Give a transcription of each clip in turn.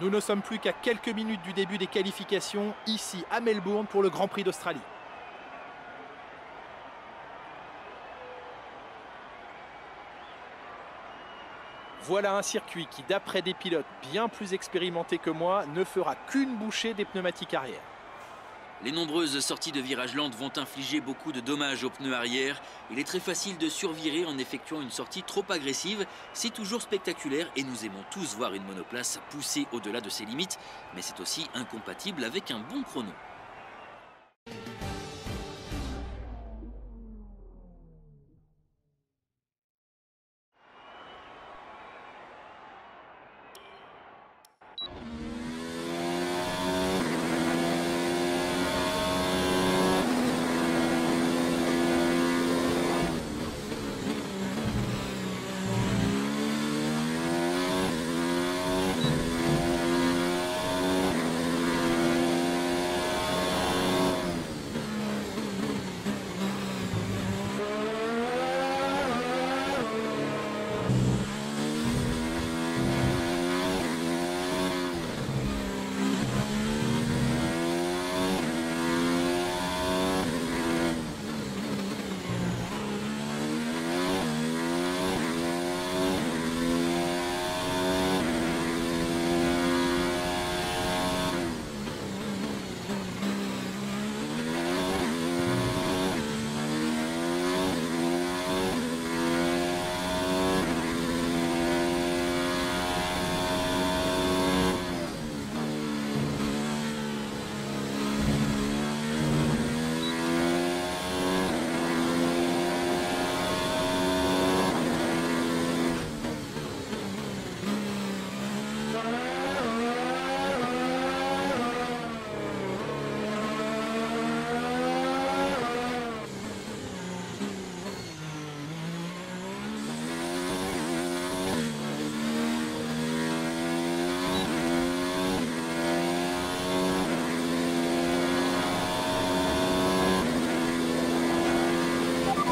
Nous ne sommes plus qu'à quelques minutes du début des qualifications, ici à Melbourne pour le Grand Prix d'Australie. Voilà un circuit qui, d'après des pilotes bien plus expérimentés que moi, ne fera qu'une bouchée des pneumatiques arrière. Les nombreuses sorties de virage lente vont infliger beaucoup de dommages aux pneus arrière. Il est très facile de survirer en effectuant une sortie trop agressive. C'est toujours spectaculaire et nous aimons tous voir une monoplace pousser au-delà de ses limites. Mais c'est aussi incompatible avec un bon chrono.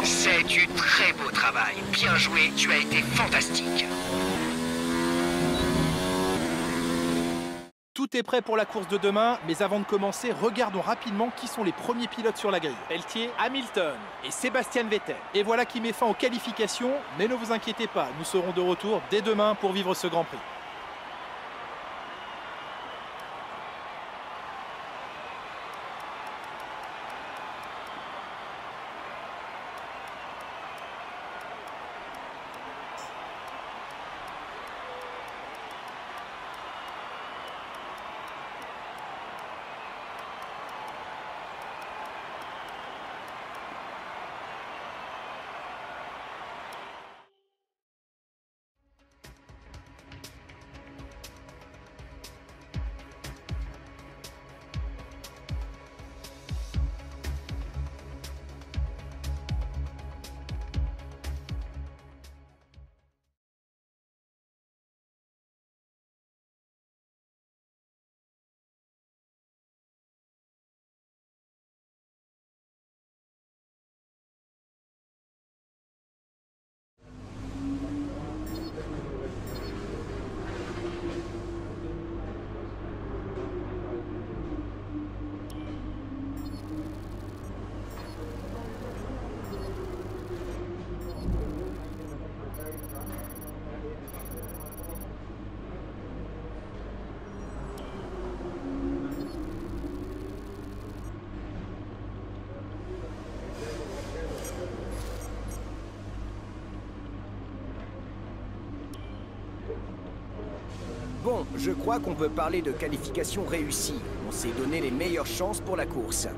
C'est du très beau travail. Bien joué, tu as été fantastique. Tout est prêt pour la course de demain, mais avant de commencer, regardons rapidement qui sont les premiers pilotes sur la grille. Pelletier, Hamilton et Sébastien Vettel. Et voilà qui met fin aux qualifications, mais ne vous inquiétez pas, nous serons de retour dès demain pour vivre ce Grand Prix. Bon, je crois qu'on peut parler de qualification réussie. On s'est donné les meilleures chances pour la course.